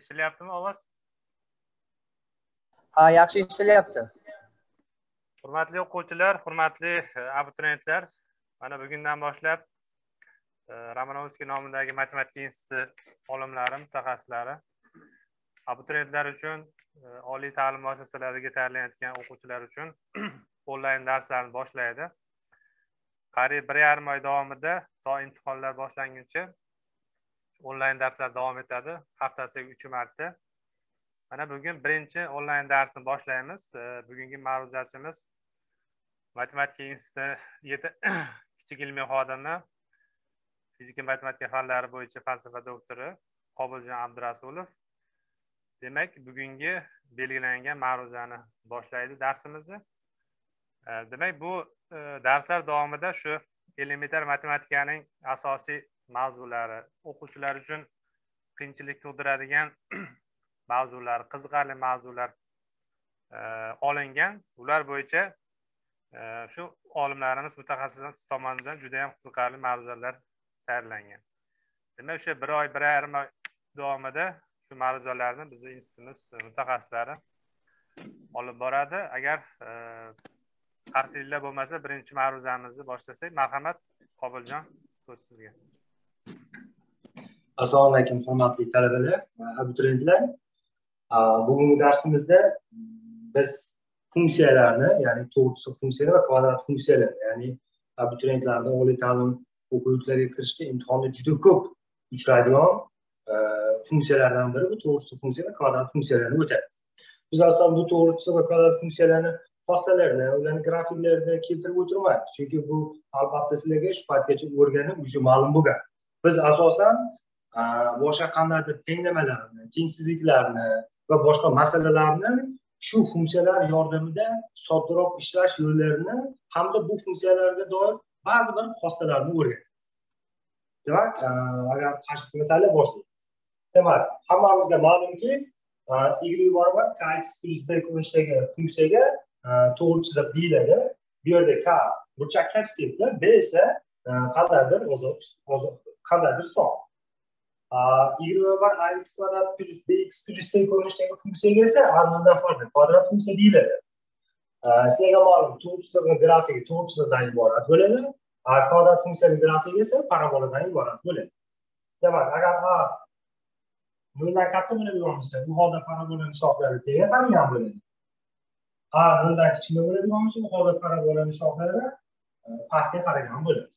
eshitilyaptimi ovoz? Ha yaxshi eshitilyapti hurmatli o'quvchilar hurmatli e, abituriyentlar mana bugundan boshlab e, romanovskiy nomidagi matematika instituti olimlari mutaxassislari abituriyentlar uchun e, oliy ta'lim muassasalariga tayyorlanayotgan o'quvchilar uchun onlayn darslarni boshlaydi. Qariyb bir yarim oy davomida to imtihonlar boshlanguncha onlayn darslar davom etadi haftasiga uch marta. Mana bugun birinchi onlayn darsni boshlaymiz. Bugungi ma'ruzachimiz matematika instituti kichik ilmiy xodimi fizika matematika fanlari bo'yicha falsafa doktori qobuljon abdurasulov demak bugungi belgilangan ma'ruzani boshlaydi darsimizni. Demak bu e, darslar davomida shu elementar matematikaning asosiy mavzulari. O'quvchilar uchun qiyinchilik tug'diradigan mavzular qiziqarli mavzular e, olingan. Ular bo'yicha e, shu olimlarimiz mutaxassislar tomonidan juda yam qiziqarli ma'ruzalar tayyorlangan. Demak o'sha bir oy bir yarim oy davomida shu ma'ruzalarni bizni institutimiz mutaxassislari olib boradi. Agar e, qarshiliklar bo'lmasa birinchi ma'ruzamizni boshlasak marhamat qobiljon so'z sizga. Assalomu alaykum hurmatli talabalar e, abituriyentlar. Bugungi darsimizda biz funksiyalarni ya'ni to'g'risi funksiyalar va kvadrat funksiyalar ya'ni abituriyentlarni oliy ta'lim o'quv yurtlariga kirishda imtihonda juda ko'p uchraydigan e, funksiyalardan biri bu to'g'risi funksiya va kvadrat funksiyalarni o'tadi. Biz asosan bu to'g'risi va kvadrat funksiyalarni xossalarini ularni grafiklarini keltirib o'tirmayapmiz chunki bu albatta sizlarga shu paytgacha o'rganib уже ma'lum bo'lgan. Biz asosan boshqa qandaydir tenglamalarni tengsizliklarni va boshqa masalalarni shu funksiyalar yordamida soddaroq ishlash yo'llarini hamda bu funksiyalarga doir ba'zi bir xossalarni o'rganamiz. Demak agar qarshi qilmasalar boshlaymiz. Demak hammamizga ma'lumki y barobar kx plyus b ko'rinishidagi funksiyaga to'g'ri chizib deyiladi. Bu yerda k burchak koeffitsiyenti b esa qandaydir qandaydir son y barobar ax kvadrat plus bx plus c ko'rinishidagi funksiyaga esa andan foyda kvadrat funksiya deyiladi. E, sizlarga ma'lum to'g'ri chizig'ini grafigi to'g'ri chiziqdan iborat bo'ladi. Kvadrat funksiyani grafigi esa paraboladan iborat bo'ladi. Demak agar a noldan katta bo'ladigan bo'lsa bu holda parabolani shoxlari tenga qaragan bo'ladi? A noldan kichkina bo'ladigan bo'lsa bu holda parabolani shoxlari e, pastga qaragan bo'ladi.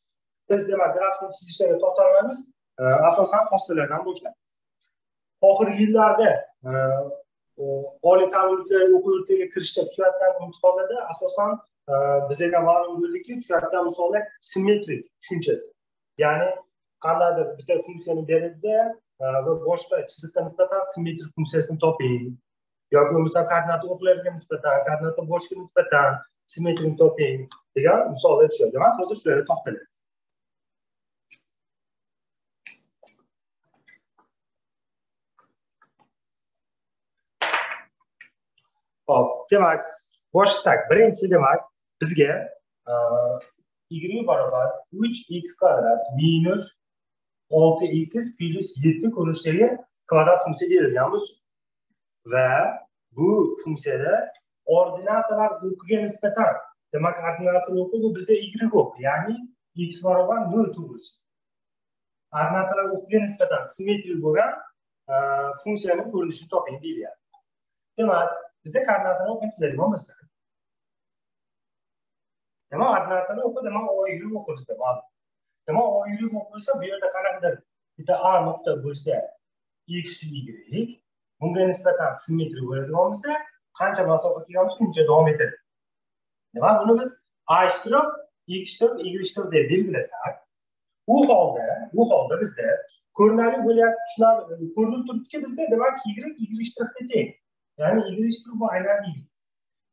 Biz demak grafni chizishlarga to'xtalmaymiz. Э, asosan xossalardan boshlaymiz. Oxirgi yillarda e, oliy ta'lim o'quv yurtlariga kirishda tushayotgan imtihonlarda asosan e, bizga ma'lum bo'ldiki tushayotgan misollar simmetrik tushunchasi. Ya'ni qandaydir bitta funksiyani beradida e, va boshqa chiziqqa nisbatan simmetrik funksiyasini toping. Yoki bo'lmasa koordinata o'qlarga nisbatan koordinata boshiga nisbatan simmetrini toping degan misollar tushadi. Man hozir shularga to'xtalamiz hop demak boshlasak birinchisi demak bizga e, y barobar uch x kvadrat minus olti x plyus yetti ko'rinishidagi kvadrat funksiya berilgan bo'lsin va bu funksiyada ordinatalar o'qiga nisbatan demak ordinator o'qi bu bizda y o'qi ya'ni x barobar nol tug'ilsin ordinatalar o'qiga nisbatan simmetrik bo'lgan e, funksiyani ko'rinishini toping deyilyapti demak bizda koordinatani o'qini chizadigan bo'lsak demak ordinatani o'qi demak o y o'qi bizda ma'lum demak o y bo'lsa bu yerda qanaqadir bitta a nuqta bo'lsa x y bunga nisbatan simmetrik bo'ladigan bo'lsa qancha masofa kelganmiz shuncha davom etadi demak buni biz a ishtirok x ishtirok y ishtirok deb belgilasak u holda u holda bizda ko'rinarli bo'lyapti tushunarli ko'rinib turibdiki bizda demak y y ishtirokga teng ya'ni y ishtirok bu aynan y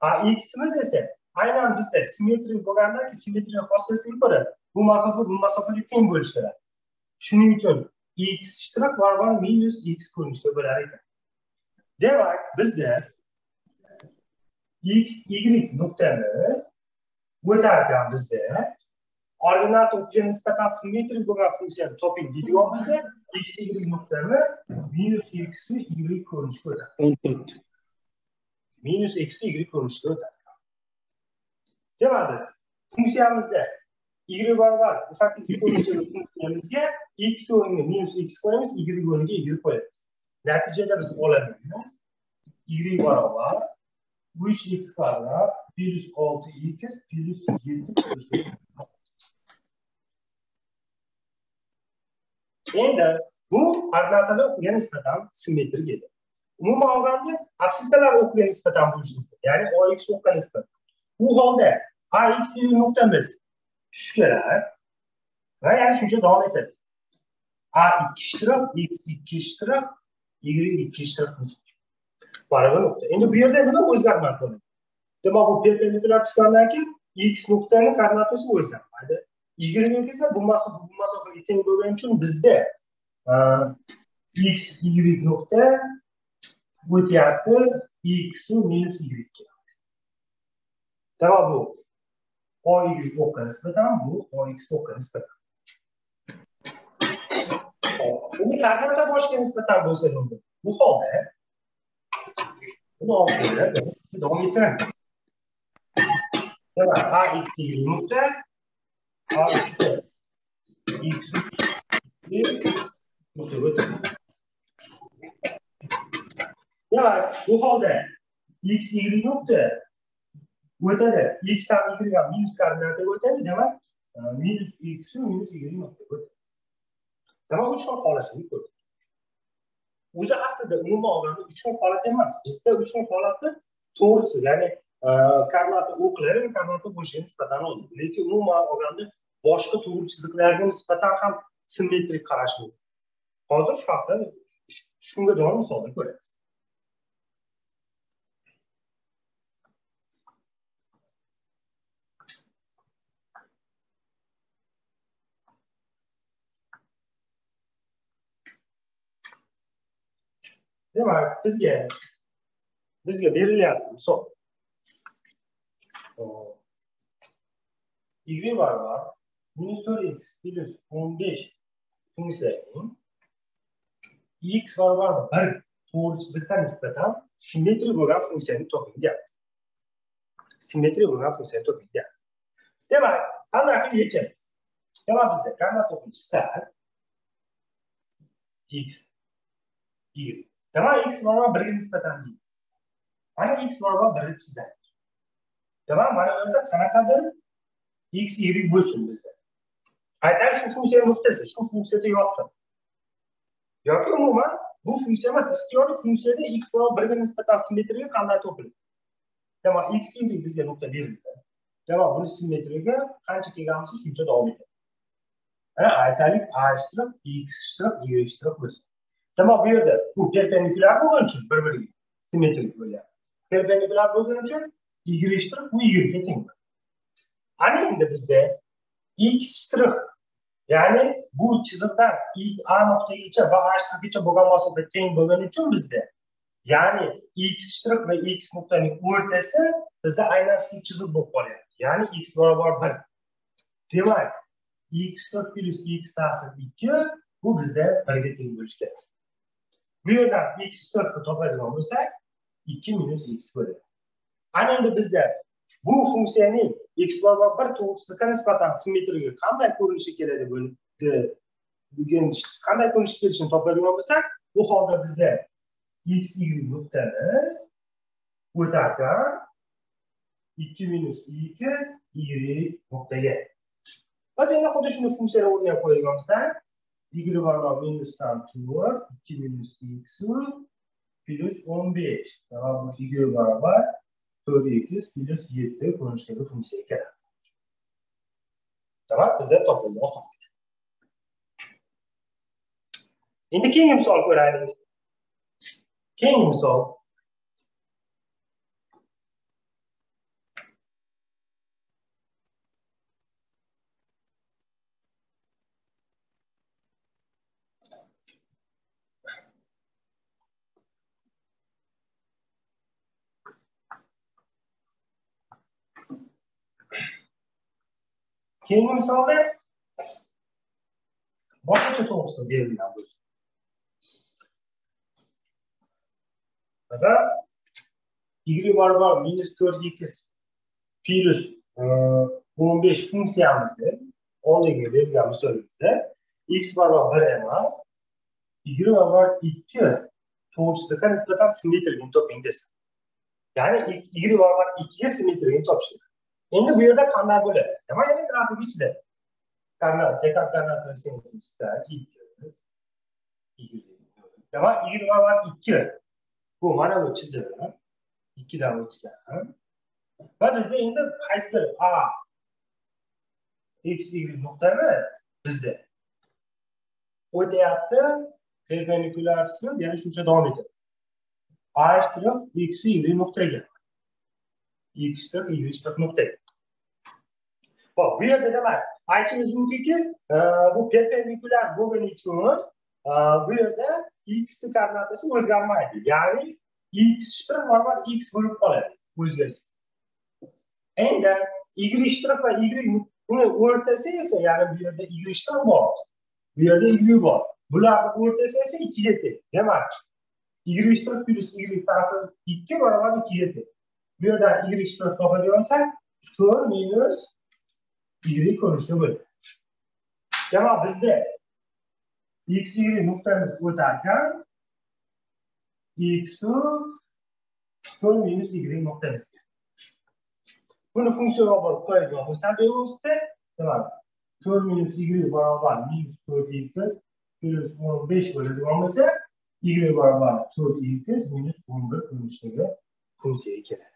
a ximiz esa aynan bizda simmetrik bo'lgandaki simmetriya xossasiga ko'ra bu masofa bu masofaga teng bo'lishi kerak shuning uchun x ishtirok barobar minus x ko'rinishda bo'lar ekan demak bizda x y nuqtamiz o'tar ekan bizda original to'pga nisbatan simmetrik bo'lgan funksiyani toping deydigan bo'lsa x y nuqtamiz minus x y ko'rinishga o'tadi o'n to'rt minus x y ko'rinishga o'tadi demak biz funksiyamizda y barobar faqat x ko'rinishidagi funksiyamizga x o'rniga minus x qo'yamiz y o'rniga y qo'yamiz natijada biz olamiz y barobar uch x kvadrat plyus olti x plyus yetti endi bu koordinatalar o'qiga nisbatan simmetrik edi umuman olganda absisalar o'qiga nisbatan bo'lishi mumkin ya'ni ox o'qqa nisbatan. Bu holda ax nuqtamiz tushib keladi va yana shuncha davom etadi. A ikki ishtirok x ikki ishtirok y ikki ishtirok baribir nuqta endi bu yerda nima o'zgarmay bo'ladi demak bu perpendikulyar tushgandan keyin x nuqtani koordinatasi o'zgarmaydi. Y esa bu masofa bu masofaga teng bo'lgani uchun bizda x y nuqta o'tyapti x minus y demak bu oy o'qqa nisbatan bu ox o'qqa nisbatan uni koordinata boshiga nisbatan bo'lsa bu holda buni orqada davom ettiramiz demak a ikki nuqta a uchta x nuqta o'tadi demak bu holda x y nuqta o'tadi. X ham y ham minus koordinataga o'tadi. Demak minus x minus y nuqta o'tadi. Demak uch xil holatni ko'rdik o'zi aslida umuman olganda uch xil holat emas. Bizda uch xil holatni to'g'risi ya'ni koordinata o'qlari koordinata bo'lishiga nisbatan oldik lekin umuman olganda boshqa to'g'ri chiziqlarga nisbatan ham simmetrik qarash mumkin hozir shu haqda shunga doir misollar ko'ramiz demak bizga bizga berilyapti misol y barobar minus to'rt x plyus o'n besh funksiyaning x barobar bir to'g'ri chiziqqa nisbatan simmetrik bo'lgan funksiyani toping deyapti simmetrik bo'lgan funksiyani toping deyapti demak qanday qilib yechamiz demak bizda qanday topilishi sal x. Y demak x barobar birga nisbatan deydi mana x barobar birni chizaylik demak mana bu yerda qanaqadir x y bo'lsin bizda aytaylik shu funksiya nuqtasi shu funksiyada yotsin yoki umuman bu funksiya emas ixtiyoriy funksiyada x barobar birga nisbatan simmetriyaga qanday topiladi demak x y bizga nuqta berildi demak buni simmetriyaga qancha kelganmiz bo'lsa shuncha davom etadi mana aytaylik a ishtiroq x ishtiroq y ishtiroq bo'lsin demak bu yerda bu perpendikulyar bo'lgani uchun bir biriga simmetrik bo'lyapti perpendikulyar bo'lgani uchun y shtrix bu yga teng ana endi bizda x shtrix ya'ni bu chiziqdan a nuqtagacha va a shtrixgacha bo'lgan masofa teng bo'lgani uchun bizda ya'ni x shtrix va x nuqtaning o'rtasi bizda aynan shu chiziq bo'lib qolyapti ya'ni. X barobar bir demak x shtrix plyus x ta'sir ikki bu bizda birga teng bo'lishi bu yerdan x shtrixni topadigan bo'lsak ikki minus x bo'ladi ana endi bizda bu funksiyaning x barobar bir to'g'risiga nisbatan simmetriya qanday ko'rinishi kerak bo'ldi degan qanday ko'rinish kelishini topadigan bo'lsak bu holda bizda x y nuqtamiz o'tarkan ikki minus x y nuqtaga biz endi xuddi shuni funksiyani o'rniga qo'yadigan bo'lsak Virgülü var var minus'tan tuvur. 2 minus x'u plus 15. Cevabı virgülü var var. 4x plus 7 konuşları funksiyonu kenar. Demak, bizda toplamda oson. Endi keyingi misol ko'raylik. Keyingi misol Kendi misalda başka çok olsun diyebilirim bu yüzden. Mesela y var var. Minus 4x plus ıı, 15 funksiyamızı 10 ilgili verilmiş söylediğimizde x var var 1 emas y var var 2 to'g'risida nisbatan simmetrik toping desa ya'ni y var var 2ga simmetrikni topishimiz Beni bu yılda kanlar böyle. Ama yani tarafı bir çize. Kanlar, tekrar kanlar transferimiz ister. İyi görürüz. Ama iyi var iki. Bu mana bu çize. İki daha bu çize. Ve bizde şimdi kaysları A. X, Y muhtemel bizde. o O'tayapti perpendikulyar sin yana shuncha davom etadi a shtrix x y nuqtaga x shtrix y shtrix nuqtaga Hop, bu yerda demak aytishimiz mumkinki e, bu perpendikulyar bo'lgani uchun e, bu yerda x koordinatasi o'zgarmaydi ya'ni x shtrix normal x bo'lib qoladi o'zgarish endi y shtrix va y buni o'rtasi ya'ni bu yerda y shtrix bor bu yerda y bor bularni o'rtasi esa ikkiga teng demak y shtrix plyus y ta'sir ikki barobar ikkiga teng bu yerdan y shtrix topadigan bo'lsak to'rt minus y ko'rinishda bo'ladi demak bizda x y nuqtamiz o'tar x to'rt minus y nuqtamizga buni funksiyaga olib qo'yadigan bo'lsam bevosita demak to'rt minus y barobar minus to'rt x plyus o'n besh bo'ladigan bo'lsa y barobar to'rt x minus o'n bir ko'rinishidagi funksiyaga keladi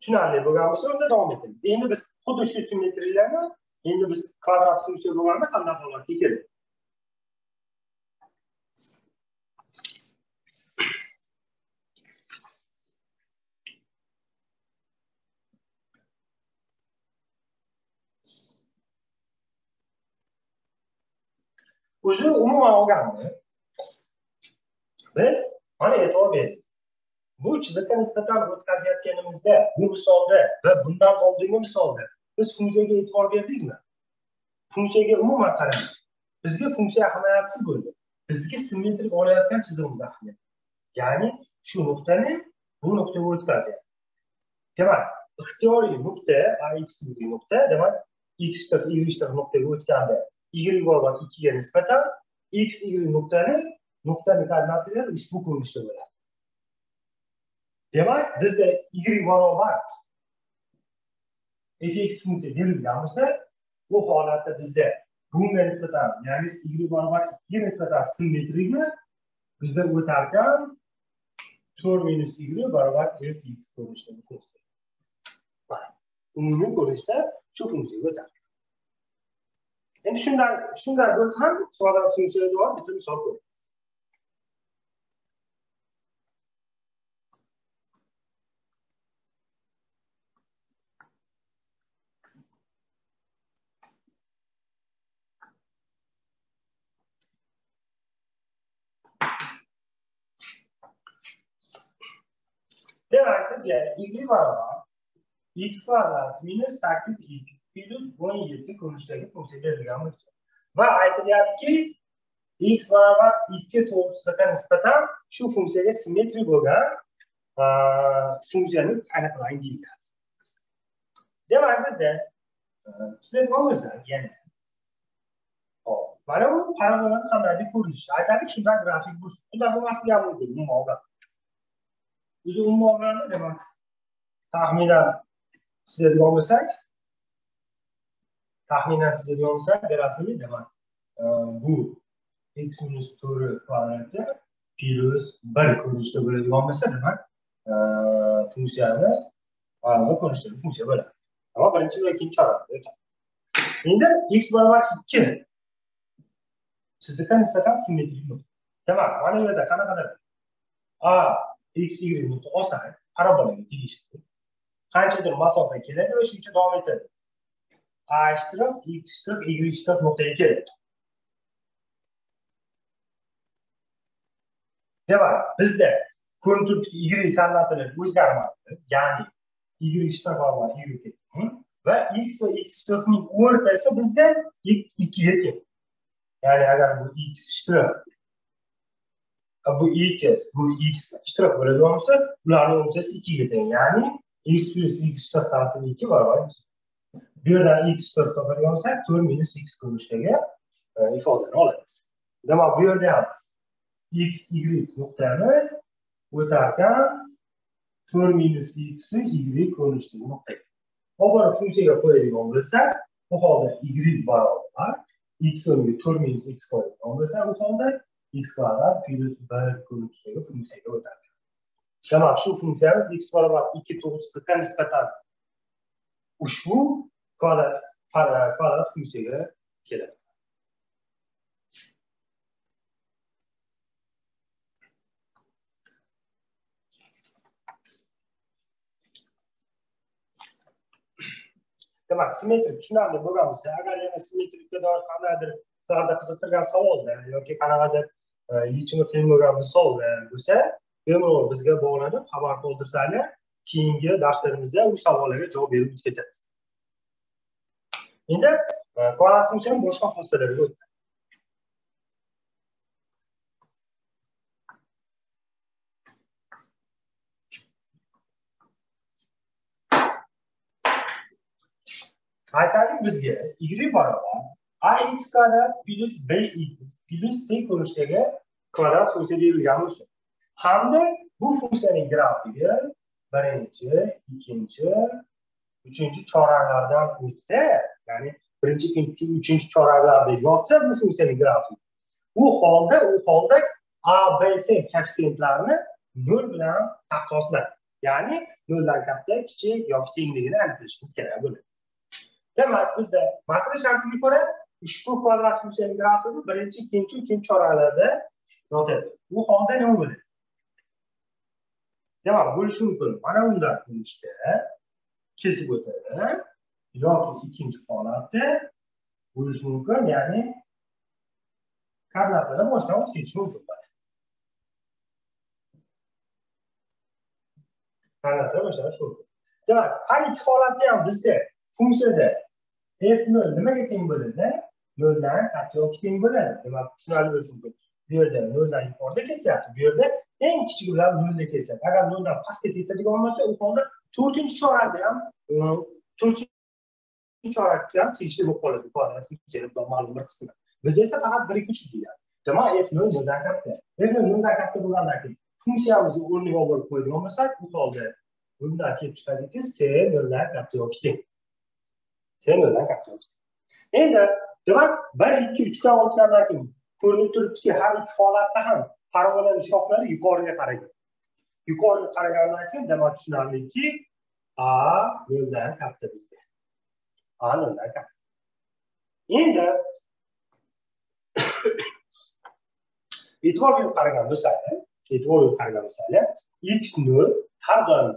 tushunarli bo'lgan bo'lsa unda davom etamiz. Endi biz xuddi shu simmetriyalarni endi biz kvadrat funksiya bo'lganda qanday holatga keldik o'zi umuman olganda biz mana e'tibor berdik bu chiziqqa nisbatan o'tkazayotganimizda bu misolda va bundan oldingi misolda biz funksiyaga e'tibor berdikmi? Funksiyaga umuman qaradik bizga funksiya ahamiyatsiz bo'ldi. Bizga simmetrik olayotgan chizig'imiz ahamiyatli ya'ni shu nuqtani bu nuqtaga o'tkazyapti. Demak ixtiyoriy nuqta x nuqta demak x y nuqtaga o'tganda y barobar ikkiga nisbatan x y nuqtani nuqtani koordinatalari ushbu ko'rinishda bo'ladi. Demak bizda y barobar fx funksiya berilgan bo'lsa bu holatda bizda bunga nisbatan ya'ni y barobar ikkiga nisbatan simmetrikmi? Bizda o'tarkan to'rt minus y barobar fx ko'rinishidagi funksiya. Umumiy ko'rinishda shu funksiyaga o'tadi endi shundan shundan bo'lsa ham kvadrat funksiyaga doir bitta misol ko'ramiz demak bizga y barobar x kvadrat minus sakkiz x plyus o'n yetti ko'rinishdagi funksiya berilgan va aytilyaptiki x barobar ikki to'g'risiga nisbatan shu funksiyaga simmetrik bo'lgan funksiyani aniqlang deyiladi demak bizda chizadigan bo'lsak yana hop mana bu parabolani qandaydir ko'rinishi aytaylik shunday grafik bo'lsin unday bo'lmasligi ham mumkin umuman ብዙ እሞ አብራለ ለማ ታህሚና ስለዚህ መሳጅ tahminen size diyorsa grafiği de bu x minus tur kvadratta plus bar konuşta böyle devam mesela de var. Ee, fonksiyonlar arada konuşta bir ee, fonksiyon böyle. Ama birinci ve ikinci arada. Evet. Şimdi x beraber 2. Sizdikten nispeten simetrik bu. Tamam. Bana göre de kana kadar. A x y nuqta olsak parabolaga tegishli qanchadir masofa keladi va shuncha davom etadi a ishtiroq x ishtiroq y ishtiroq nuqtaga keladi demak bizda ko'rinib turibdiki y koordinatalari o'zgarmaydi ya'ni y ishtiroq barobar y va x va x ishtirokning o'rtasi bizda ikkiga teng ya'ni agar bu x ishtirok bu x bu x ishtirok bo'ladigan bo'lsa ularni o'rtasi ikkiga teng. Ya'ni x plyus x ishtirok taqsim ikki barobar bu yerdan x ishtirok topadigan bo'lsak to'rt minus x ko'rinishidagi e, ifodani olamiz. Demak bu yerda ham x y nuqtani o'tarkan to'rt minus x y ko'rinishidagi nuqtaga. Olib borib funksiyaga qo'yadigan bo'lsak bu holda y barobar x o'rniga to'rt minus x qo'yadigan bo'lsak u holda x kvadrat plyus bir ko'rinishidagi funksiyaga o'tadi demak shu funksiyamiz x barobar ikki to'g'risida nisbatan ushbu kvadrat kvadrat funksiyaga keladi demak simmetrik tushunarli bo'lgan bo'lsa agar yana simmetrikka doir qandaydir sizlarni qiziqtirgan savollar yoki qanaqadir yechimi qiyin bo'lgan misollar bo'lsa bemalol bizga bog'lanib xabar qoldirsanglar keyingi darslarimizda u savollarga javob berib o'tib ketamiz. Endi e, funksiyani boshqa xossalariga o'tamiz aytaylik bizga y barobar ax kvadrat plyus bx plyus c ko'rinishidagi kvadrat funksiya berilgan bo'lsin hamda bu funksiyaning grafigi birinchi ikkinchi uchinchi choraklardan o'tsa ya'ni birinchi ikkinchi uchinchi choraklarda yotsa bu funksiyaning grafigi u holda u holda a b c koeffitsiyentlarini nol bilan taqqoslar ya'ni noldan katta kichik yoki tengligini aniqlashimiz kerak bo'ladi demak bizda masala shartiga ko'ra ushbu kvadrat funksiyani grafini birinchi ikkinchi uchinchi choralarda yotadi. Bu holda nima bo'ladi? Demak bo'lishi mumkin. Mana bunday ko'rinishda kesib o'tadi. Yoki ikkinchi holatda bo'lishi mumkin ya'ni koordinatani boshdan o'tib ketishi mumkin koordinatalar boshdan mumkin. Demak har ikki holatda ham bizda funksiyada f nol nimaga teng bo'ladi? Noldan katta yoki teng bo'ladi. Demak tushunarli bo'lsin bu. Yerda noldan yuqorida kesyapti. Bu yerda eng kichigi bilan nolda kesyapti agar noldan pastga kesadigan bo'lsa u holda to'rtinchi chorakda ham to'rtinchi chorakka ham tegishli bo'lib qoladi. Ma'lum bir qismi. Bizda esa faqat bir ikki uch deyiladi demak f nol noldan katta. F nol noldan katta bo'lgandan keyin funksiyamizni o'rniga olib qo'yadigan bo'lsak bu holda bundan kelib chiqadiki c noldan katta yoki teng senlardan katta endi demak bir ikki uchdan olgandan keyin ko'rinib turibdiki har ikki holatda ham parabolaning shoxlari yuqoriga qaragan yuqoriga qaragandan keyin demak tushunarliki a noldan katta bizda a noldan katta endi e'tibor berib qaragan bo'lsanglar e'tibor berib qaragan bo'lsanglar x nol har doim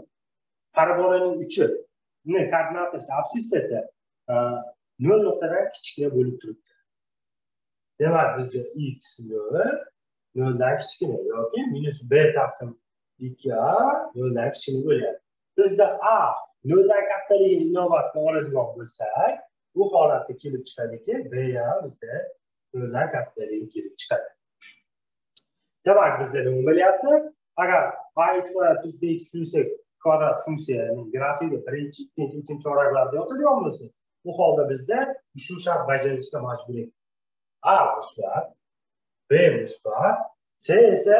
parabolaning uchini koordinatasi absissasi nol nuqtadan kichikda bo'lib turibdi. Demak bizda x nol noldan kichkina yoki minus b taqsim ikki a noldan kichkina bo'lyapti bizda a noldan kattaligini inobatga oladigan bo'lsak bu holatda kelib chiqadiki b ham bizda noldan kattaligi kelib chiqadi. Demak bizda nima bo'lyapti? Agar ax kvadrat plus bx plus kvadrat funksiyaning grafigi birinchi ikkinchi uchinchi choraklarda yotadigan bo'lsa bu holda bizda shu shart bajarishga majbur a musbat b musbat c esa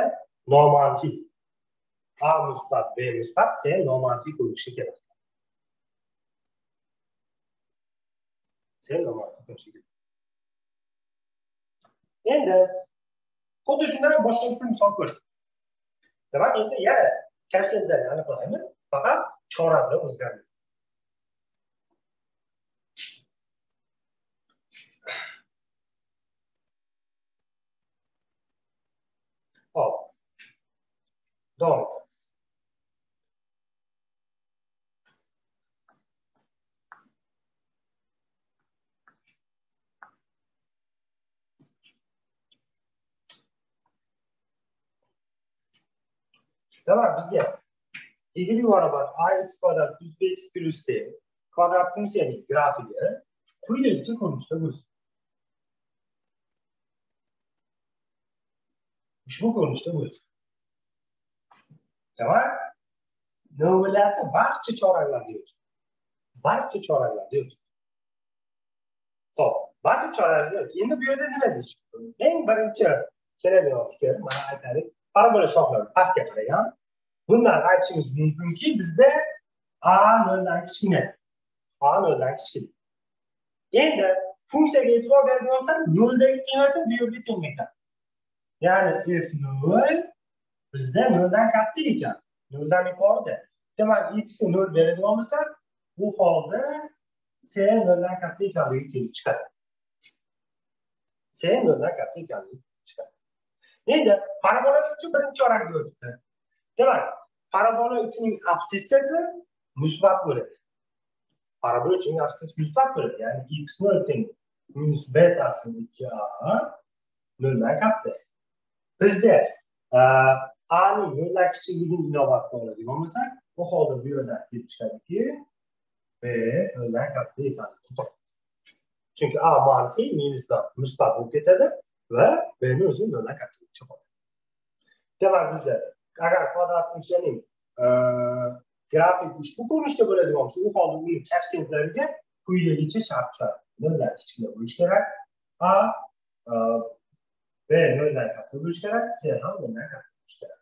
nomanfiy a musbat b musbat c nomanfiy bo'lishi kerak c nomanfiy bo'lishi kerak endi xuddi shunday boshqa bitta misol ko'rsak demak endi yana koeffitsiyentlarni aniqlaymiz faqat choralar o'zgardi Devam edelim. Devam bize yedi yuvara var. ax kvadrat üstü x bir üstü kvadrat fonksiyonu grafiği kuyruğu için konuştuğumuz. Şu konuştuğumuz demak navbatlarda barcha choraklarda yo'q barcha choraklarda yo'q ho'p. Barcha choraklarda yo'q endi bu yerda nima deyish eng birinchi keladigan fikr mana aytaylik parabola shoxlari pastga qaragan bundan aytishimiz mumkinki bizda a noldan kichkina a noldan kichkina endi funksiyaga e'tibor beradigan bo'lsak noldan tengaytib bu yerga tengaytadi ya'ni f nol bizda noldan katta ekan. Noldan yuqorida. Demak xni nol beradigan bo'lsa bu holda c noldan katta ekanligi kelib chiqadi. C noldan katta ekanligi chiqadi. Endi parabola uchun birinchi chorakda o'tibdi. Demak parabola uchining absissasi musbat bo'ladi. Parabola uchun absissasi musbat bo'ladi. Ya'ni x nol teng minus betasi ikki a noldan katta. Bizda inobatga oladigan bo'lsak bu holda bu yerdan kelib chiqadiki b katta ekanligini chunki a manfiy minusdan musbat bo'lib ketadi va bni o'zi katta bo'lib chiqadi demak bizda agar kvadrat funksiyaning grafik ushbu ko'rinishda bo'ladigan bo'lsa u holda uni koeffitsentlariga quyidagicha shart tushadi noldan kichkina bo'lishi kerak a b noldan katta bo'lishi kerak c ham noldan katta bo'lishi kerak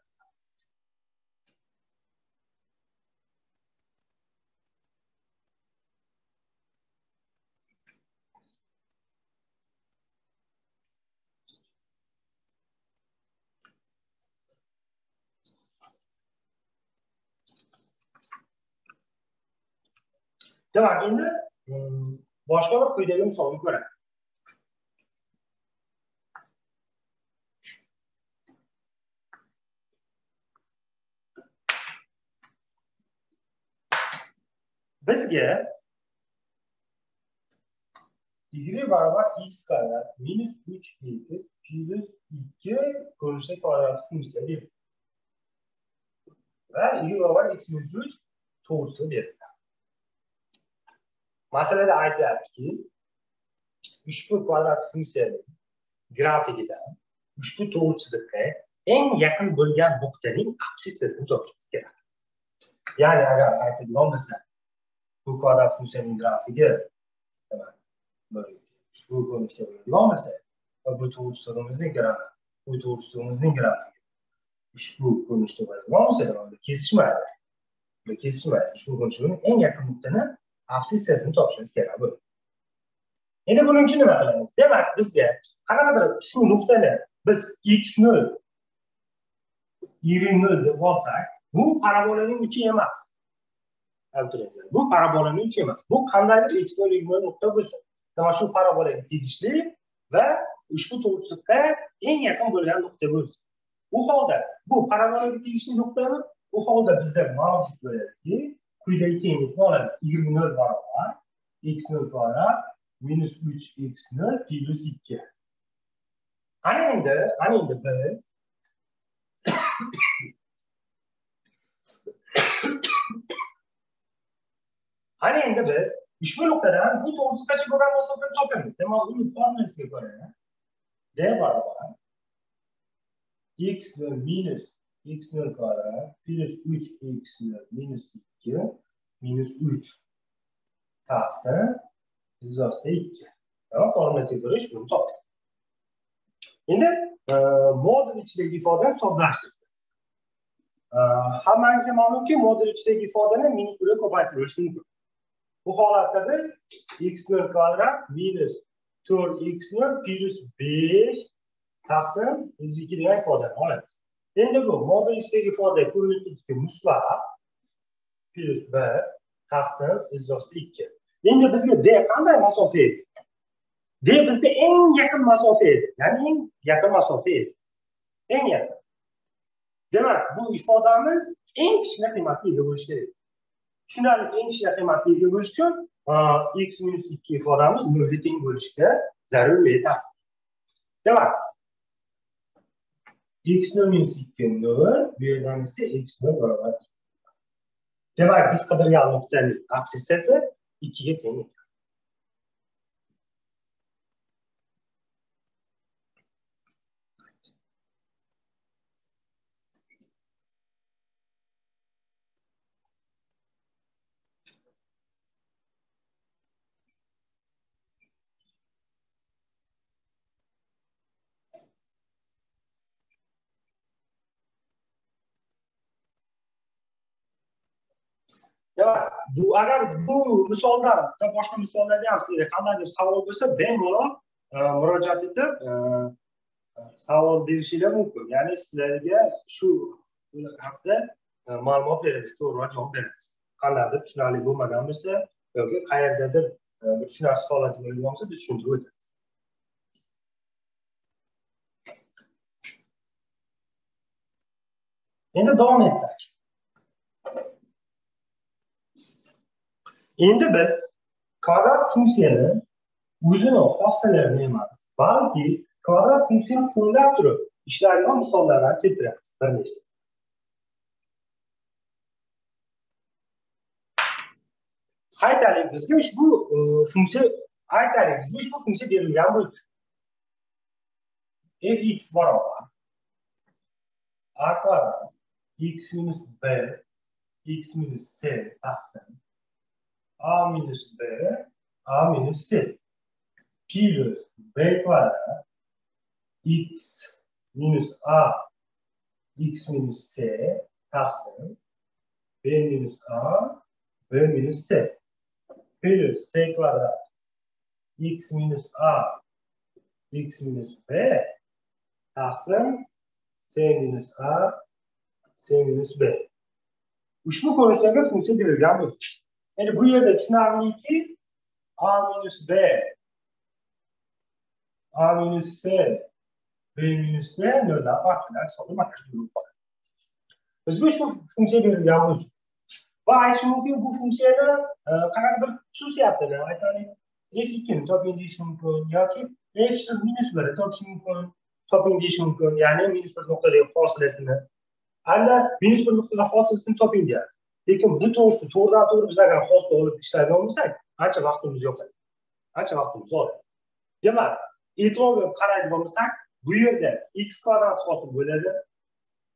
Demak, endi boshqa bir quyidagi misolni ko'ramiz. bizga y barabar x kvadrat minus 3 eksi plus 2 görüşte kvadrat funksiya verir. Ve y barabar x minus 3 doğrusu verir. Masalada aytyaptiki ushbu kvadrat funksiyaning grafigida ushbu to'g'ri chiziqqa eng yaqin bo'lgan nuqtaning absissasini topishimiz kerak. Ya'ni agar aytadigan bo'lsak bu kvadrat funksiyaning grafigi ushbu ko'rinishda bo'ladigan bo'lsa va bu to'g'richig'imizning grafiki bu to'g'richig'imizning grafigi ushbu ko'rinishda bo'ladigan bo'lsa kesishmaydi. Kesishmaydi. Ushbu ko'rinishning eng yaqin nuqtani absissiyasini topishimiz kerak bo'ladi endi buning uchun nima qilamiz? Demak bizga qanaqadir shu nuqtani biz x nol y nol deb olsak bu parabolaning uchi emas bu parabolaning uchi emas. Bu qandaydir x nol y nol nuqta bo'lsin. Demak shu parabolaga tegishli va ushbu to'siqqa eng yaqin bo'lgan nuqta bo'lsin. U holda bu parabolaga tegishli nuqtami? U holda bizda mavjud bo'ladiki quyidagi tenglikni olamiz yigirma nol barobar x nol kvadrat minus uch x nol plyus ikki ana endi ana endi biz ana endi biz ushbu nuqtadan bu to'g'risigacha bo'lgan masofani topamiz demak uni formulasiga ko'ra d barobar x minus x nol kare plyus uch x nol minus 2 minus uch taqsim yuzasida ikki formulasiga ko'ra shuni topdik endi modul ichidagi ifodani hisoblashtirdik. E, hammangizga ma'lumki modul ichidagi ifodani minus bilan ko'paytirish mumkin bu holatda biz x nol kvadrat minus to'rt x nol plyus besh taqsim yuz ikki degan ifodani olamiz endi bu modul ifoda ko'rinishda musbat plyus bir taqsim yuzasida ikki. Endi bizga d qanday masofa edi? D bizga eng yaqin masofa edi. Ya'ni eng yaqin masofa edi. Eng yaqin. Demak bu ifodamiz eng kichkina qiymatga ega bo'lishi kerak. Tushunarli eng kichkina qiymatga ega bo'lish uchun x minus ikki ifodamiz nolga teng bo'lishga zarur edi demak Direksiyon yüksekliğindeler. Üyelerden ise eksiyon var. Demek biz kadar yağlı noktanın aksistesi 2'ye tenik. Demak bu agar bu misolda va boshqa misollarda ham sizga qandaydir savol bo'lsa bemalol murojaat etib e, savol berishinglar mumkin. Ya'ni sizlarga shu haqida e, ma'lumot beramiz to'g'riroq javob beramiz. Qandaydir tushunarli bo'lmagan bo'lsa yoki qayerdadir e, bir tushunarsiz holat bo'lgan bo'lsa biz tushuntirib o'tamiz. Endi davom etsak. Endi biz kvadrat funksiyani o'zini xossalarini emas balki kvadrat funksiyani qo'llab turib ishlaydigan misollardan keltiramiz bir nechta aytaylik bizga ushbu e, funksiya aytaylik bizga ushbu funksiya berilgan bo'lsa fx barobar a kvadrat x minus b x minus c taqsim A minus B, A minus C. Plus B quadrado, X minus A, X minus C, taqsim, B minus A, B minus C. Plus C quadrado, X minus A, X minus B, taqsim, C minus A, C minus B. Ushbu ko'rinishlarga funksiya berilgan bo'lsin. Endi bu yerda tushunarliki a minus b. A minus c. B minus c. Noldan farqli hisobda markazda bo'lib qoladi bizga ushbu funksiya berilgan bo'lsin va aytish mumkin bu funksiyani e, qanaqadir xususiyatini aytaylik f ikkini toping deyish mumkin yoki f minus birni topish mumkin toping deyish mumkin ya'ni minus bir nuqtadagi fosilasini hamda minus bir nuqtada fosilasini toping deyapti lekin bu to'g'risida to'g'ridan to'g'ri biz agar hosni olib ishlaydigan bo'lsak ancha vaqtimiz yo'qotadi ancha vaqtimiz oladi demak e'tibor berib qaraydigan bo'lsak bu yerda x kvadrat hosil bo'ladi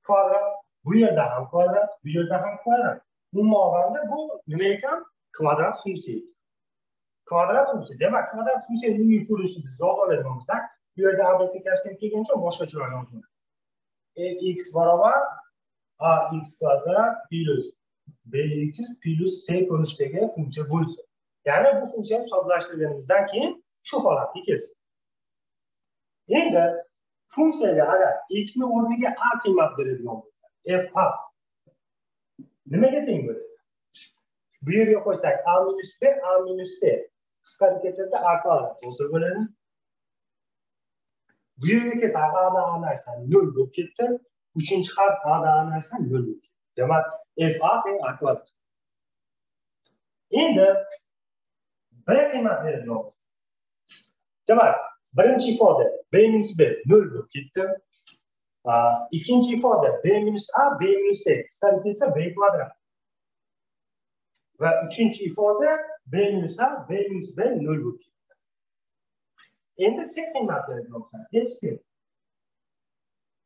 kvadrat bu yerda ham kvadrat bu yerda ham kvadrat. Umuman olganda bu nima ekan kvadrat funksiya kvadrat funksiya demak kvadrat funksiya umumiy ko'rinishni biz yoza oladigan bo'lsak bu yerda abc koeffitsient kelgani uchun boshqacharoq yozib fx barobar a x kvadrat plyus bx plus c ko'rinishidagi funksiya bo'lsa ya'ni bu funksiyani soddalashtirganimizdan keyin shu holatga kelsin endi funksiyaga agar x ni o'rniga a qiymat beradigan bo'lsa f a nimaga teng bo'ladi bu yerga qo'ysak a minus b a minus c qisqarib ketadida a kvadrat hosil bo'ladi bu yerga kelsak a dan a narsa nol bo'lib ketdi uchinchi harf a dan a narsa nol bo'lib ketdi demak if I think I clutch. End up bırakayım ben ne olsun. Demek birinci ifade B minus B nöl bulup gittim. İkinci ifade B minus A, B minus C. İster bitse B kvadrat. Ve üçüncü ifade B minus A, B minus B nöl bulup gittim. Endi sen qiymatini bilmoqsan. Hepsi.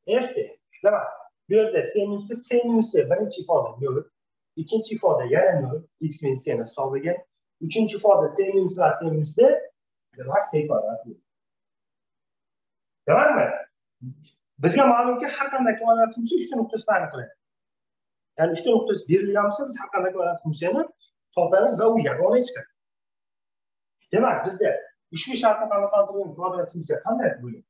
Hepsi. Demak, bir de senin üstü senin üstü. Birinci ifade nöbet. İkinci ifade yere nöbet. X min sene sabigen. Üçüncü ifade senin üstü ve senin üstü. Demek seyf var. Devam mı? Bizga ma'lumki har qanday kvadrat funksiya uchta nuqtasi ta'yin qiladi ya'ni uchta nuqtasi berilgan bo'lsa biz har qanday kvadrat funksiyani topamiz va u yagona chiqadi demak bizda ushbu shartni qanoatlantirgan kvadrat funksiya qanday bo'ladi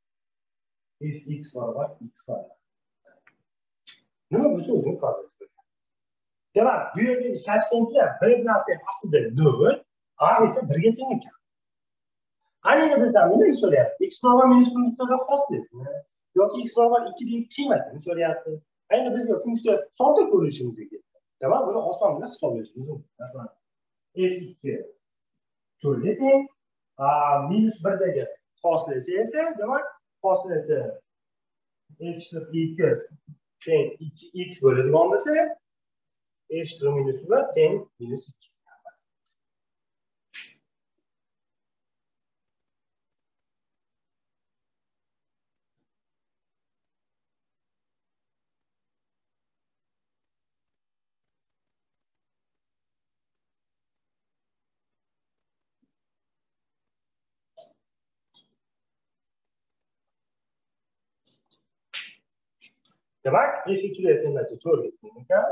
f x var barobar x var kvadrat nima bo'lsa o'zini kodrati demak bu yerda koeffitsiyentlar b bilan c aslida nol a esa birga teng ekan ana endi bizdan nima so'rayapti x barobar minus bir nuqtada xoslismi yoki x barobar ikkidagi qiymatini so'rayapti endi bizga funksiya sodda ko'rinishimizga ketdi demak buni oson bilan hisoblashimiz mumkin masalan x ikki to'rtga teng minus birdagi hosilasi esa demak hosilasi x ikki ten 2x bölü 1 olması eşittir minüsü var ten 2. Demak f ikkida qiymati to'rtga teng ekan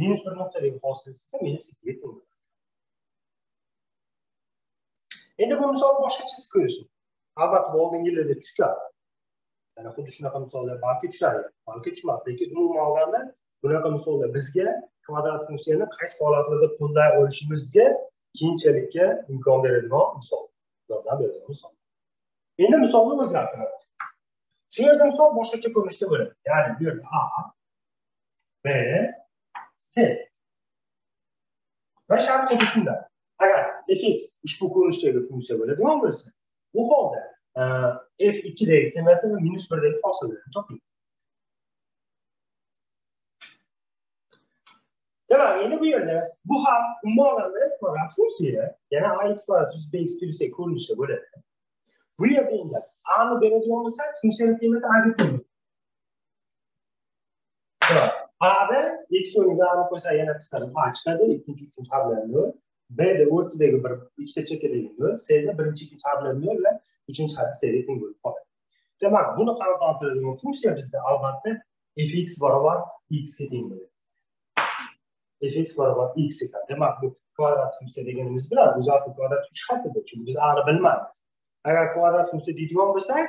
minus bir nuqtadagi hosil esa minus ikkiga teng bo'ladi endi bu misolni boshqacha ko'rishim. albatta bu oldingilarda tushgan. Ya'ni xuddi shunaqa misollar balki tushadi. Balki tushmas lekin umuman olganda bunaqa misollar bizga kvadrat funksiyani qaysi holatlarda qo'llay olishimizga keyinchalikka imkon beradigan misol. Yordam beradigan misol. Endi misolni o'zgartiramiz. Shu yerda misol boshqacha ko'rinishda bo'ladi. Yani diyor ki A, B, C. Ve şans sonucunda. Eğer fx ushbu ko'rinishdagi funksiya bo'ladigan bo'lsa, bu holda f2 dagi qiymati va minus 1 dagi fosilalarni toping. Tamam, yine bu yerda bu ham umumanlarga ko'ra funksiya, yana ax plus bx plus ko'rinishda bo'ladi. Bu yerda endi a ni beradigan bo'lsak, funksiyaning qiymati a deb ada x qo'ysak yana qisqarib a chiqadi ikkinchi uchinchi harflarni bda o'rtadagi bir birinchi ikkinchi harflar nol va uchinchi harf cga teng bo'lib qoladi demak buni qanoatlantiradigan funksiya bizda albatta fx barobar x teng bo'ladi fx barobar x ekan demak bu kvadrat funksiya deganimiz bilan o'zi asli kvadrat uch xatida chunki biz ani bilmaymiz agar kvadrat funksiya deydigan bo'lsak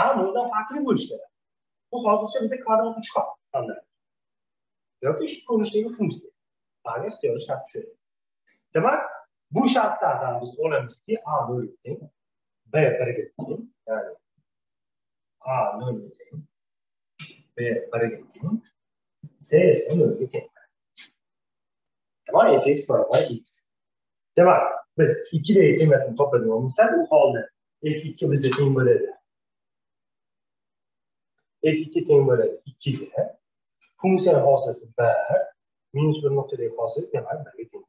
a noldan farqli bo'lishi kerak bu hozircha bizda kvadrat uch xat Yok iş konusunda bir funksiyon. Tarif diyor şart şöyle. Demek bu şartlardan biz olamız ki A bölü teng, B birge teng, yani A bölü teng, B birge teng, C ise bölü teng. Tamam, fx beraber x. Demek biz 2 de kıymetini topladığımızda bu halde f2 bize teng bölü f2 teng bölü 2 ile funksiyani hosilasi bir minus bir nuqtadagi hosil demak birga teng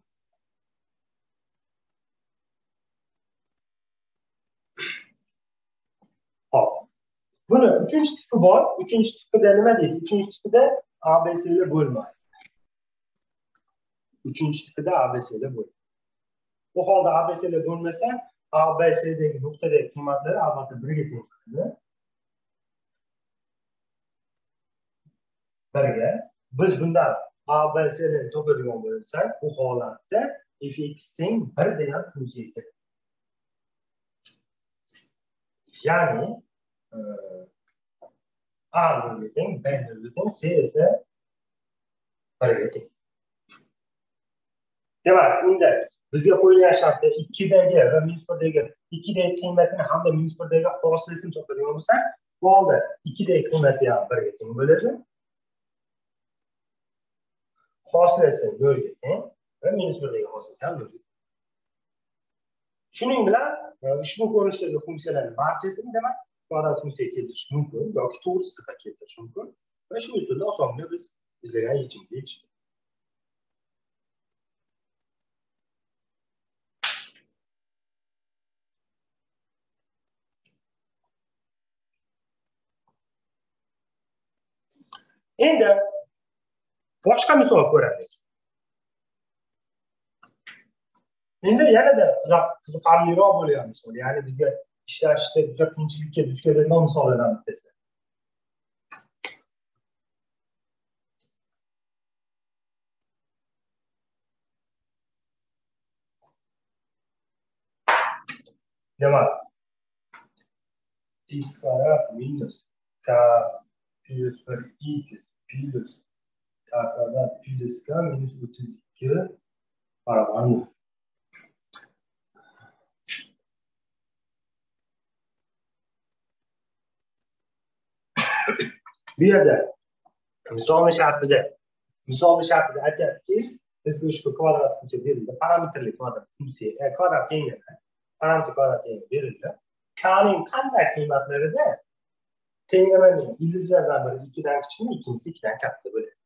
hop buni uchinchi tipi bor. Uchinchi tipida nima deydi? Uchinchi tipida abslar bo'lmaydi. Uchinchi tipida abslar bo'lmaydi. Bu holda abslar bo'lmasa abcdagi nuqtadagi qiymatlari albatta birga teng bo'ladi birga biz bundan abcni topadigan bo'lsak bu holatda fx teng bir degan funksiya keladi ya'ni a nolga teng b nolga teng c esa birga teng demak unda bizga qo'yilgan shartda ikkidagi va minus birdagi ikkidagi qiymatini hamda minus birdagi hosilisini topadigan bo'lsak bu holda ikkidagi qiymati ham birga teng bo'ladi hosilasi minus birdagi hosilasi ham nolga teng shuning bilan ushbu ko'rinishdagi funksiyalarni barchasini demak kvadrat funksiya keltirish mumkin yoki to'g'ri sifa keltirish mumkin va shu usulda osongina biz izlagan yechimga erishdik endi boshqa misol ko'raylik endi yanada qiziqarliroq bo'lgan misol ya'ni bizga ishlashda juda qiyinchilikka duch keladigan misollardan bittasi demak x kvadrat minus k plus bir x plus k kvadrat plus k minus o'ttiz ikki barobar bu yerda misolni shartida misolni shartida aytyaptiki bizga ushbu kvadrat funksiya berildi parametrli kvadrat funksiya kvadrat tengi parametr kvadrat tengi berildi kning qanday qiymatlarida tenglamaning ildizlardan biri ikkidan kichikmi ikkinchisi ikkidan katta bo'ladi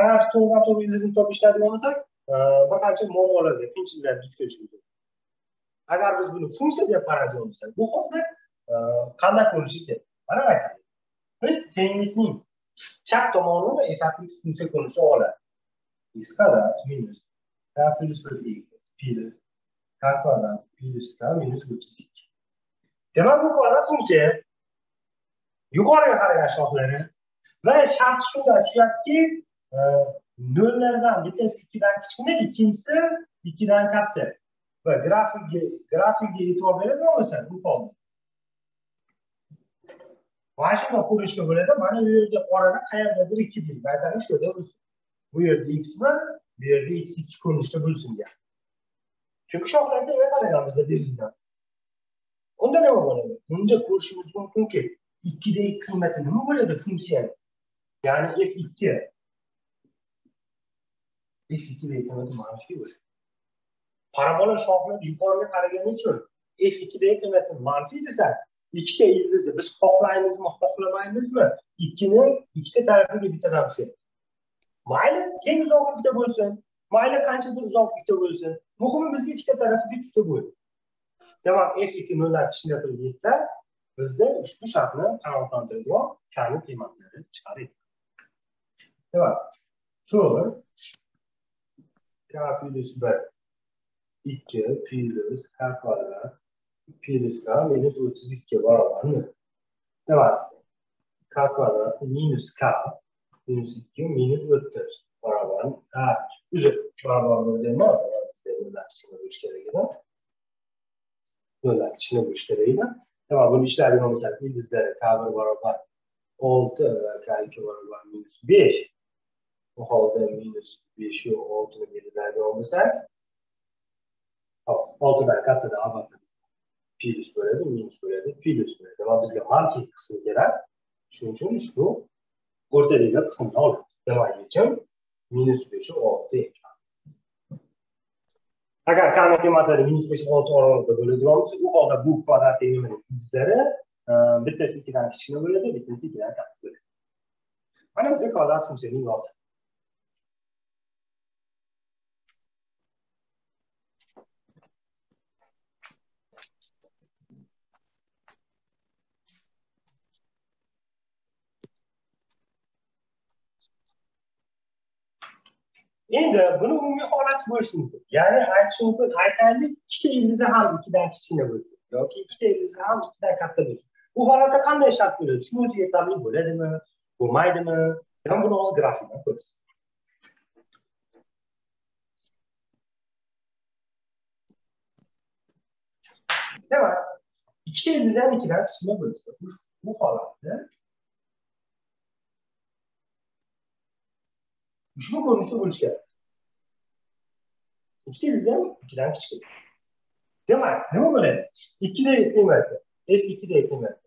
agar to'g'ridan to'g'ri ildizni topib ishlaydigan bo'lsak e, bir qancha muammolarga qiyinchiliklarga duch kelishimiz mumkin. Agar biz buni funksiya deb qaraydigan bo'lsak bu holda e, qanday ko'rinishi kerak? Mana aytaylik. Biz tenglikning chap tomonini f x funksiya ko'rinishida oladi. X kvadrat minus k plyus bir plyus k kvadrat plyus k minus uch yuz ikki demak bu kvadrat funksiya yuqoriga qaragan shoxlari va shart shunday tushyaptiki e, nollardan bittasi ikkidan kichkina ikkinchisi ikkidan katta va grafikga grafikga e'tibor beradigan bo'lsak bu holda mana shunday ko'rinishda bo'ladi mana bu yerda orada qayerdadir ikki deylik aytaylik shu yerda bo'lsin bu yerda x bir bu yerda x ikki ko'rinishda bo'lsin degan chunki shoxlarda qaragan bizda berilgan unda nima bo'ladi unda ko'rishimiz mumkinki ikkidagi qiymati nima bo'ladi funksiyani ya'ni f ikki f ikkidagi qiymati manfiy bo'ladi parabola shoxlari yuqoriga qaragani uchun f ikkidagi qiymati manfiy desa ikkita ildizni biz xohlaymizmi xohlamaymizmi ikkini ikkita tarafiga bittadan tushadi mayli teng uzoqlikda bo'lsin mayli qanchadir uzoqlikda bo'lsin muhimi bizga ikkita tarafiga tushsa bo'ldi demak f ikki nollar kichkina yetsa bizda ushbu shartni qanoatlantiradigan kani qiymatlari chiqar edi demak to'rt K-Filius B. ikke Filius K kvadrat minus 32 var mı? Devam. K kvadrat minus K minus 2 minus 4 Baraban. Ha, güzel. Baraban ödeme ama yönler içinde bu işlere giden. Yönler içinde bu işlere giden. Tamam bunu işlerden olursak yıldızlara K1 baraban 6 evvel K2 baraban minus 5 bu holda minus beshu oltini belgilaydigan bo'lsak oltidan kattada albatta plyus bo'ladi minus bo'ladi plyus bo'ladi. Demak bizga manfiy qism kerak. Shuning uchun ushbu o'rtadagi qismni olamiz. Demak yechim minus beshu olti ekan agar kami qiymatlari minus besh olti oralig'ida bo'ladigan bo'lsa u holda bu kvadratli nimani ildizlari e, bittasi ikkidan kichkina bo'ladi bittasi ikkidan katta bo'ladi. Mana bizga kvadrat funksiyaning yordami endi buni umumiy holati bo'lishi mumkin ya'ni aytish mumkin aytaylik ikkita ildizi ham ikkidan kichkina bo'lsin yoki ikkita ildizi ham ikkidan katta bo'lsin bu holatda qanday shart bo'ladi shu o'zi yetarli bo'ladimi bo'lmaydimi ham buni hozir grafikdan ko'ramiz demak ikkita ildizi ham ikkidan kichkina bo'lsa bu holatda Uçma konusu ölçgen. 2 dizem 2'den küçük. Değil mi? Ne olur ne? 2 de ekleyim verdi. F2 de ekleyim verdi.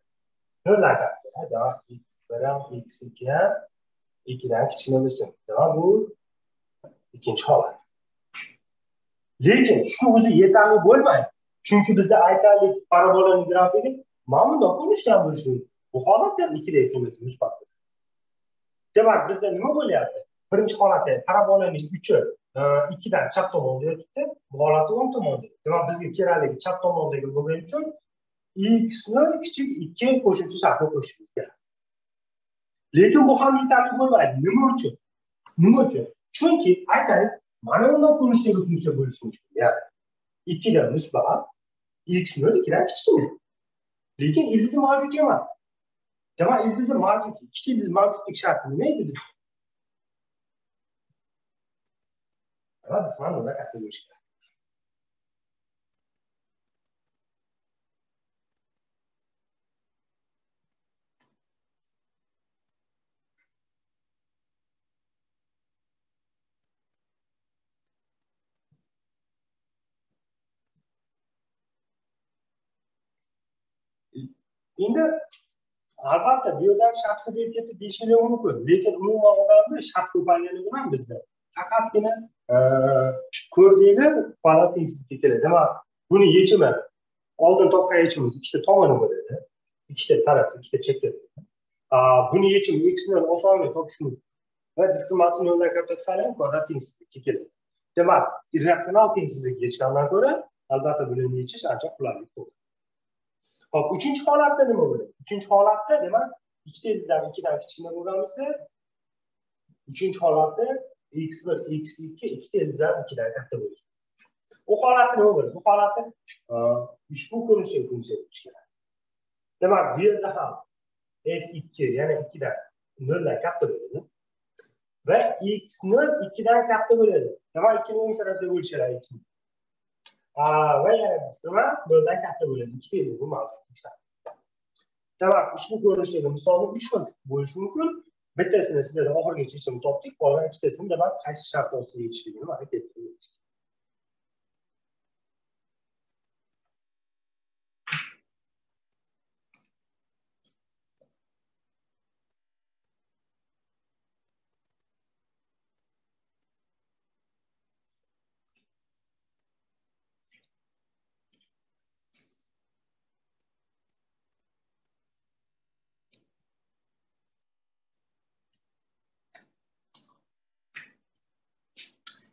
Ne olur arkadaşlar? Ha, devam. X gram X2'ye 2'den küçük olursun. Devam bu ikinci holat. Lekin shu o'zi yetarli bo'lmaydi. Chunki bizda aytaylik parabolaning grafiki mana bundoq ko'rinishdan bo'lishi mumkin. Bu holat ham 2 da eklamaga musbat. Demak, bizda nima bo'lyapti? Birinchi holati parabolamiz uchi e, ikkidan chap tomonda yotibdi. Bu holati o'ng tomonda. Demak bizga kerakligi chap tomondagi bo'lgani uchun xni kichik ikki qo'shimcha shartni qo'shishimiz kerak. Lekin bu ham yetarli bo'lmaydi. Nima uchun? Nima uchun? Chunki aytaylik mana bunday ko'rinishdagi funksiya bo'lishi mumkin. Ya'ni ikkida musbat x nol ikkidan kichkina lekin ildizi mavjud emas. Demak ildizi mavjud ikkita ildiz mavjudlik sharti nima edi bizda? radicalmente da categorica. Endi albatta bu yerdan shart ko'payib ketib besh million o'n ko'p lekin umuman olganda shart ko'paygani bilan bizda faqatgina ko'rdinglar kvadrat tengsizlikka keladi demak buni yechimi oldin topgan yechimimiz ikkita tomoni bo'ladi ikkita tarafi ikkita chekkasi. Buni yechimi ikkisini osongina osonlik topish mumkin va diskriminantni ham kvadrat tengsizlikka keladi demak irratsional tengsizlik yechgandan ko'ra albatta buni yechish ancha qulaylik bo'ladi hop uchinchi holatda nima bo'ladi uchinchi holatda demak ikkita ildizlar ikkidan kichkina bo'lgan bo'lsa uchinchi holatda x bir x ikki ikkita ildizlar ikkidan katta bo'lishi bu holatda nima bo'ladi bu holatda ushbu ko'rinishda funksiya bo'lishi kerak demak bu yerda ham f ikki yana ikkidan noldan katta bo'ladi va x nol ikkidan katta bo'ladi demak ikkini ming tarafga bo'lishadi x. Va yana diskrima noldan katta bo'ladi ikkita ildizni mavjud demak ushbu ko'rinishdagi misolni uch xil bo'lishi mumkin bittasini sizlarda oxirigacha yechimini topdik qolgan ikkitasini demak qaysi shart ostida yechishligini mana keltirib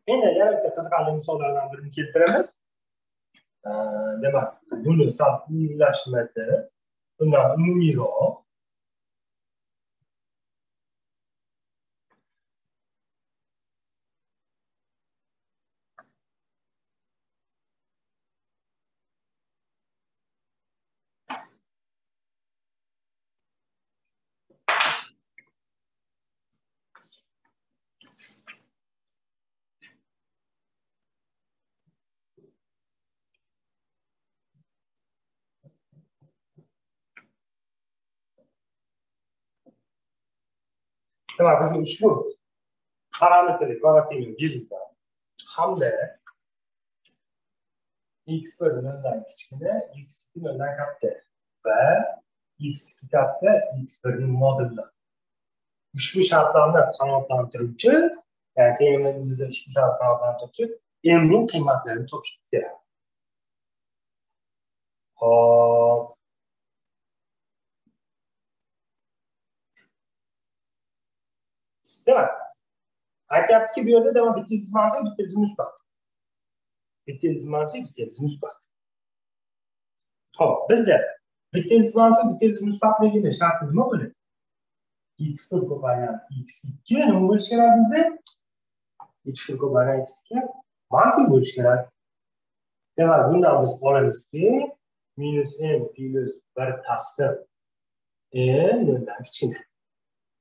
yana yana bitta qiziqarli misollardan birini keltiramiz. Demak buni sal umumiylashtirmasi bundan umumiyroq demak bizni ushbu parametrli kvadratingni belgilab hamda x bir noldan kichkina x ikki noldan katta va x ikki katta x birning moduli ushbu shartlarni qanoatlantiruvchi ya'ni tenglikda ushbu shartni qanoatlantiruvchi mning qiymatlarini topishimiz kerak hop. değil mi? Hayat ki bir yerde de ama bitirdiz mantığı bitirdiz müsbat. Bitirdiz mantığı bitirdiz müsbat. Tamam biz de bitirdiz mantığı bitirdiz müsbatla ilgili şartlarıma göre x1 koparyan x2 yani bu bölüşkeler bizde x1 koparyan x2 mantığı bölüşkeler. Demek bundan biz olamız ki minus m plus 1 taksir n noldan kichkina.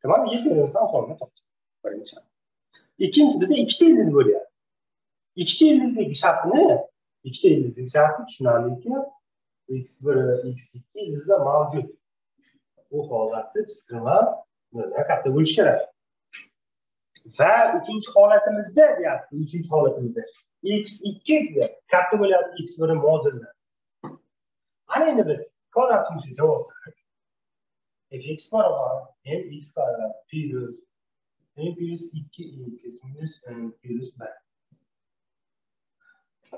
Tamam, yuz veriyorsan sonra topla. Birinchi ikkinchisi bizda ikkita ildiz bo'lyapti ikkita ildizlik shartini ikkita ildizlik sharti tushunarliki x bir x ikki ildizlar mavjud bu holatda diskriminant katta bo'lishi kerak va uchinchi holatimizda deyapti uchinchi holatimizda x ikki katta bo'lyapti x bir modulni ana endi biz kvadrat funksiyada olsak fx barobar m x kvadrat plyus Möbius 2i kesimimiz e, virüs B.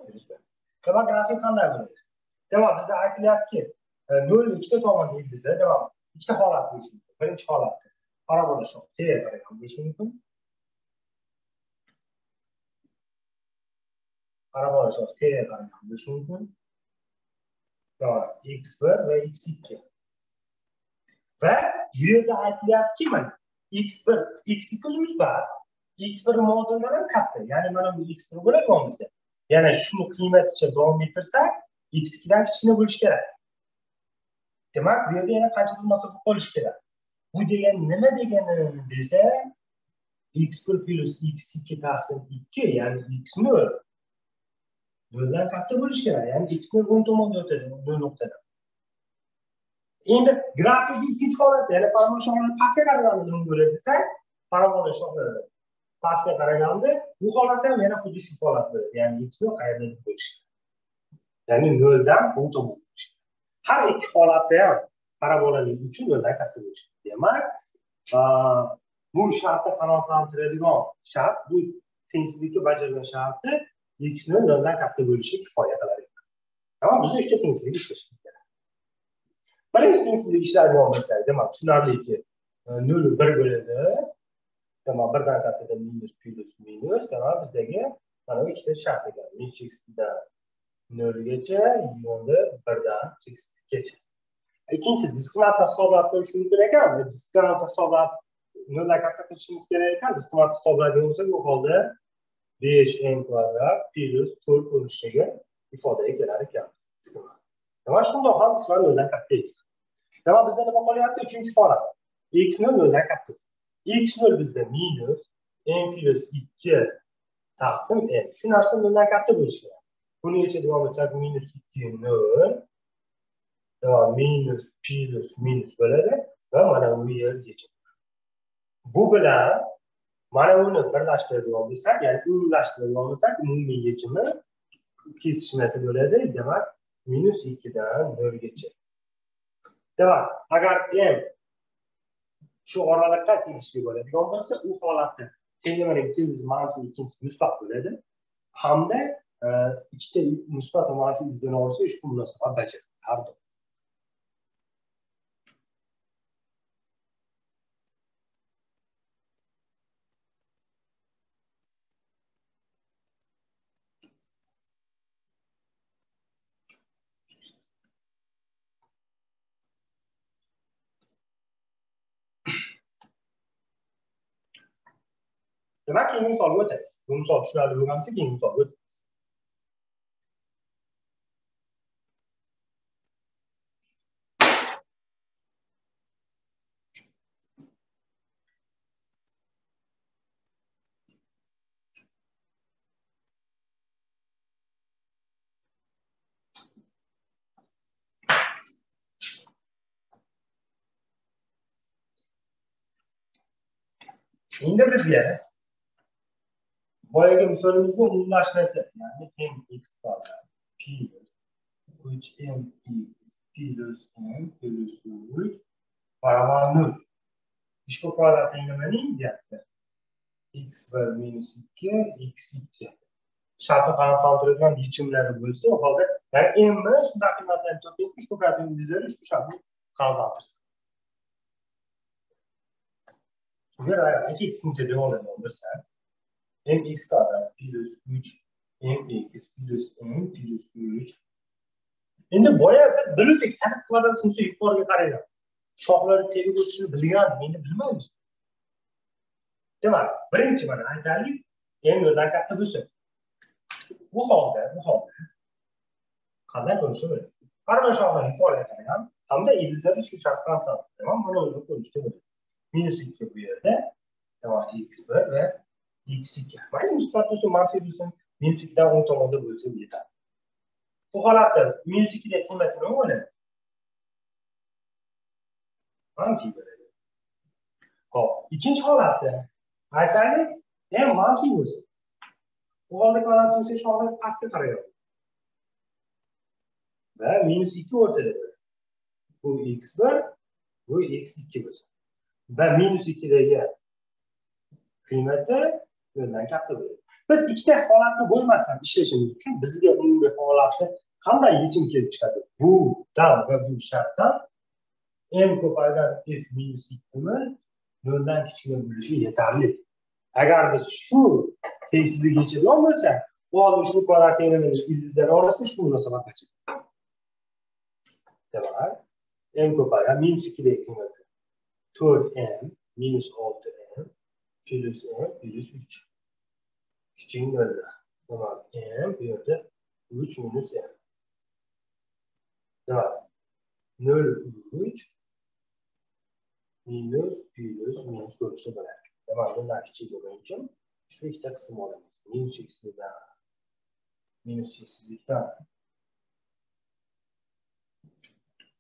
Virüs B. Devam grafiği qanday bo'ladi? Devam bizda aytilyaptiki, 0 2 ta tomon ildizi, devam. Ikkita holat bo'lishi mumkin. Birinchi holatda qora bo'lishi, teri qarayman bo'lishi mumkin. Qora bo'lishi, teri qarayman bo'lishi mumkin. Devam. X1 va X2. Va bu yerda aytilyaptiki, mana x1 x2 yuz bor. X1 moduldan ham katta. Ya'ni mana bu x1 bo'ladigan bo'lsa yana shu qiymat davom ettirsak x2dan kichkina bo'lishi kerak. Demak bu yerda yana qancha masofa qolishi kerak? Bu degan nima degani desa x1 x2 taqsim 2 ya'ni x0 noldan katta bo'lish kerak. Ya'ni x0 o'ng tomonda o'tadi bu nuqtada. Endi grafikni ikkinchi holatda ya'ni parabola shoxlari pastga qaraganda nima bo'ladi desak parabola shoxlari pastga qaraganda bu holatda ham yana xuddi shu holat bo'ladi. Ya'ni x nol qayerda deb ya'ni noldan o'ng tomon bo'lishi. Har ikki holatda ham parabolaning uchi noldan katta bo'lishi. Demak bu shartni qanoatlantiradigan shart bu tengsizlikka bajarilgan sharti x nol noldan katta bo'lishi kifoya qiladi. Ekan tamom biz uchta tengsizlik ishlashimiz bir birinchi tengsizlik ishlaydigan bo'lsak demak tushunarliki nol bir bo'ladi demak birdan kattadan minus plyus minus. Demak bizdagi mana bu ikkita shart ekan minus xdan nolgacha yo'lda birdan gacha. ikkinchisi diskriminantni hisoblab qo'yish mumkin ekan diskriminantni hisoblab noldan katta qilishimiz kerak ekan diskriminantni hisoblaydigan bo'lsak u holda besh n kvadrat plyus to'rt bo'lishligi ifodaga kelar ekan demak shundoq ham sizlar noldan katta ekan demak bizda nima qolyapti uchinchi pora x nol noldan katta x nol bizda minus n plyus ikki taqsim n. Shu narsa noldan katta bo'lishi kerak buni ichida davom etsak minus ikki nol. Minus plyus minus bo'ladi va mana bu yergacha bu bilan mana buni birlashtiradigan bo'lsak ya'ni umumlashtiradigan bo'lsak umumiy yechimi kesishmasi bo'ladi demak minus ikkidan nolgacha demak agar m shu oraliqqa tegishli bo'ladigan bo'lsa u holatda tenglamani bittasi manfiy ikkinchisi musbat bo'ladi. Hamda e, ikkita musbat va manfiy izdan ushbu munosabat bajariladi har doim. لكن ينصل وتأس ينصل شنال لوغانسكي ينصل وتأس Ainda brasileira, Voyager'ın sorumuzda umumlaşması yani m x var yani pi 3 m pi plus m plus 3 paravanlı. İşte bu kadar engemenin yaptı. x var minus 2 x 2 shartni qanoatlantiradigan yechimlari bo'lsa u holda ya'ni mni shunday qiymatlarni topib shu kartani dizayni shu shartni qanoatlantirsin agar x funksiya deb oladigan mx kvadrat plus uch mx plus m plus uch endi boya biz bildik aniq kvadrat funksiya yuqoriga qaraydi shoxlari tegib o'sishini bilgan endi bilmaymiz demak birinchi mana aytaylik m noldan katta bo'lsa bu holda bu holda qanday ko'rinishi bo'ladi qarama shoxlar yuqoriga qaragan hamda ildizlar shu shartdan demak mana uni ko'rinishda bo'ladi minus ikki bu yerda demak x bir va x2. mayli musbat bo'lsin manfiy bo'lsin minus dan o'ng tomonda bo'lsa yetadi bu holatda minus da qiymat nima bo'ladi manfiy bo'ladi hop. Ikkinchi holatda aytaylik m manfiy bo'lsa bu. Holda kvadrat funksiya shoxi pastga qarayapti va minus ikki o'rtada. Bu x1, bu x2 bo'lsa va minus ikkidagi qiymati bo'ladi biz ikkita holatni bo'lmasdan ishlashimiz uchun bizga umumiy holatni qanday yechim kelib chiqadi? Budan va bu shartdan m ko'paygan f minus ikkimi noldan kichkina bo'lishi yetarli. Agar biz shu tengsizlik yechadigan bo'lsak bu holda ushbu kvadrat tenglamani ildizlar orasida shu munosabat chiqadi demak m ko'paygan minus ikkidagi qiymati to'rt m minus olti Plus n plus 3. Küçüğün bölü. Tamam. n bölü 3 minus n. Daha. 0 3 minus plus minus 4'e böler. Tamam. Bunlar küçük olduğu için şu iki de kısım olamaz. Minus x'li daha. Minus x'li daha.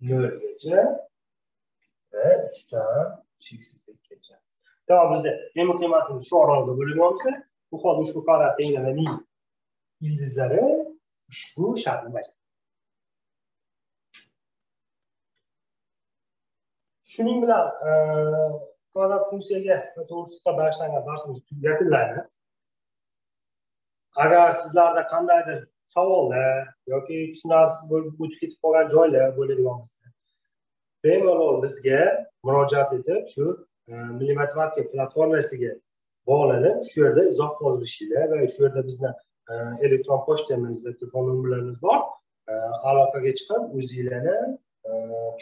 0 gece ve 3'ten 8 Tamam bizni eng qiymatimiz shu orolda bo'lib bu buxor ushbu kvadrat tenglamaning ildizlari ushbu shartni bajaradi shuning bilan kvadrat funksiyaga to'g'risida bag'ishlangan darsimiz yakunlaymiz agar sizlarda qandaydir savollar yoki tushunarsiz bo'lib o'tib ketib qolgan joylar bo'ladigan bo'lsa bemalol bizga murojaat etib shu milliy matematika platformasiga bog'lanib shu yerda izoh qoldirishinglar va shu yerda bizni e, elektron pochtamiz va telefon nomerlarimiz bor. E, aloqaga chiqib o'zinglarni e,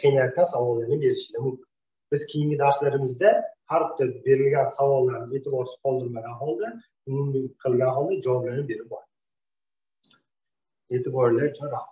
qiynayotgan savollarni berishinglar mumkin. Biz keyingi darslarimizda har bitta berilgan savollarni e'tiborsiz qoldirmagan holda umumiy qilgan holda javoblarni berib boramiz. E'tiboringlar uchun rahmat.